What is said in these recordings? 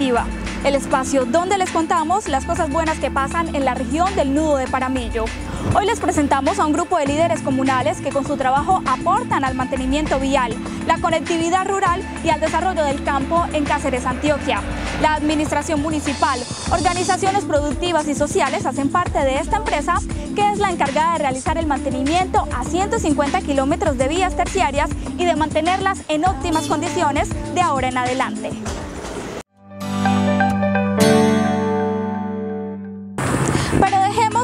Positiva, el espacio donde les contamos las cosas buenas que pasan en la región del Nudo de Paramillo. Hoy les presentamos a un grupo de líderes comunales que con su trabajo aportan al mantenimiento vial, la conectividad rural y al desarrollo del campo en Cáceres, Antioquia. La administración municipal, organizaciones productivas y sociales hacen parte de esta empresa que es la encargada de realizar el mantenimiento a 150 kilómetros de vías terciarias y de mantenerlas en óptimas condiciones de ahora en adelante.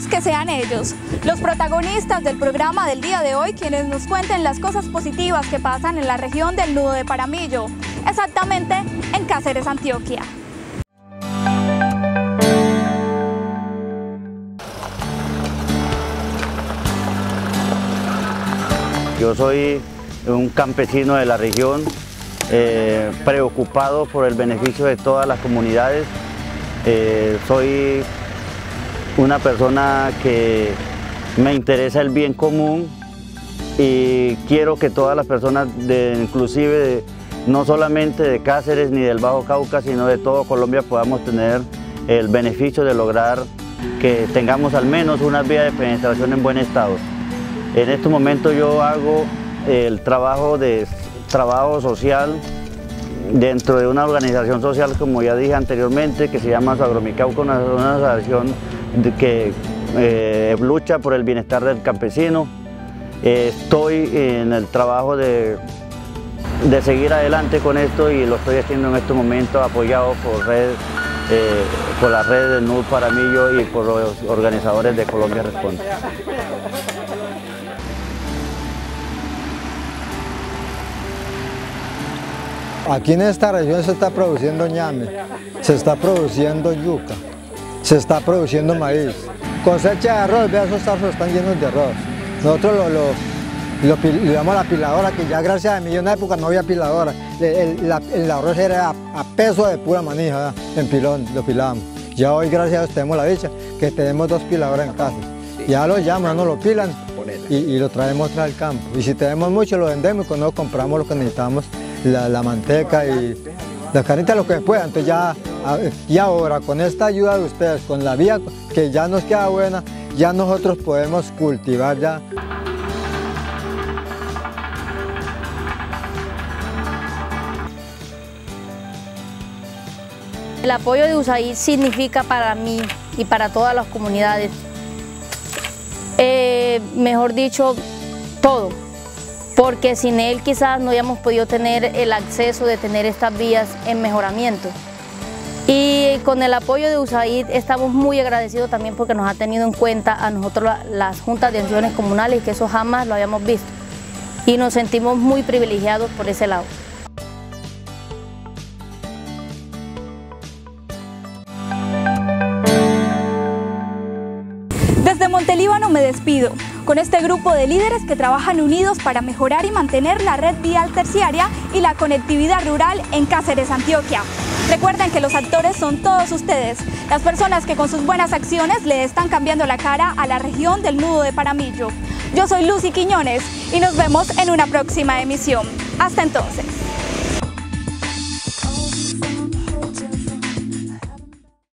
Que sean ellos, los protagonistas del programa del día de hoy, quienes nos cuenten las cosas positivas que pasan en la región del Nudo de Paramillo, exactamente en Cáceres, Antioquia. Yo soy un campesino de la región, eh, preocupado por el beneficio de todas las comunidades. Eh, soy una persona que me interesa el bien común y quiero que todas las personas, de, inclusive no solamente de Cáceres ni del Bajo Cauca, sino de todo Colombia podamos tener el beneficio de lograr que tengamos al menos una vía de penetración en buen estado. En este momento yo hago el trabajo de trabajo social dentro de una organización social, como ya dije anteriormente, que se llama Agromicauco, una, una asociación que eh, lucha por el bienestar del campesino. Eh, estoy en el trabajo de, de, seguir adelante con esto y lo estoy haciendo en este momento apoyado por, red, eh, por la red del NUD Paramillo y por los organizadores de Colombia Responde. Aquí en esta región se está produciendo ñame, se está produciendo yuca, se está produciendo maíz. Cosecha de arroz, vean esos tarros están llenos de arroz. Nosotros lo, lo, lo, damos la piladora, que ya gracias a mí en una época no había piladora. El, el, el arroz era a, peso de pura manija, en pilón, lo pilamos. Ya hoy gracias a Dios tenemos la dicha que tenemos dos piladoras en casa. Ya lo llaman, nos lo pilan y, y, lo traemos al campo. Y si tenemos mucho lo vendemos y cuando compramos lo que necesitamos la, la, manteca y la carnita lo que pueda. Entonces ya, y ahora con esta ayuda de ustedes, con la vía que ya nos queda buena, ya nosotros podemos cultivar ya. El apoyo de USAID significa para mí y para todas las comunidades, eh, mejor dicho, todo porque sin él quizás no hayamos podido tener el acceso de tener estas vías en mejoramiento. Y con el apoyo de USAID estamos muy agradecidos también porque nos ha tenido en cuenta a nosotros las juntas de acciones comunales, que eso jamás lo habíamos visto. Y nos sentimos muy privilegiados por ese lado. Desde Montelíbano me despido con este grupo de líderes que trabajan unidos para mejorar y mantener la red vial terciaria y la conectividad rural en Cáceres, Antioquia. Recuerden que los actores son todos ustedes, las personas que con sus buenas acciones le están cambiando la cara a la región del nudo de Paramillo. Yo soy Lucy Quiñones y nos vemos en una próxima emisión. Hasta entonces.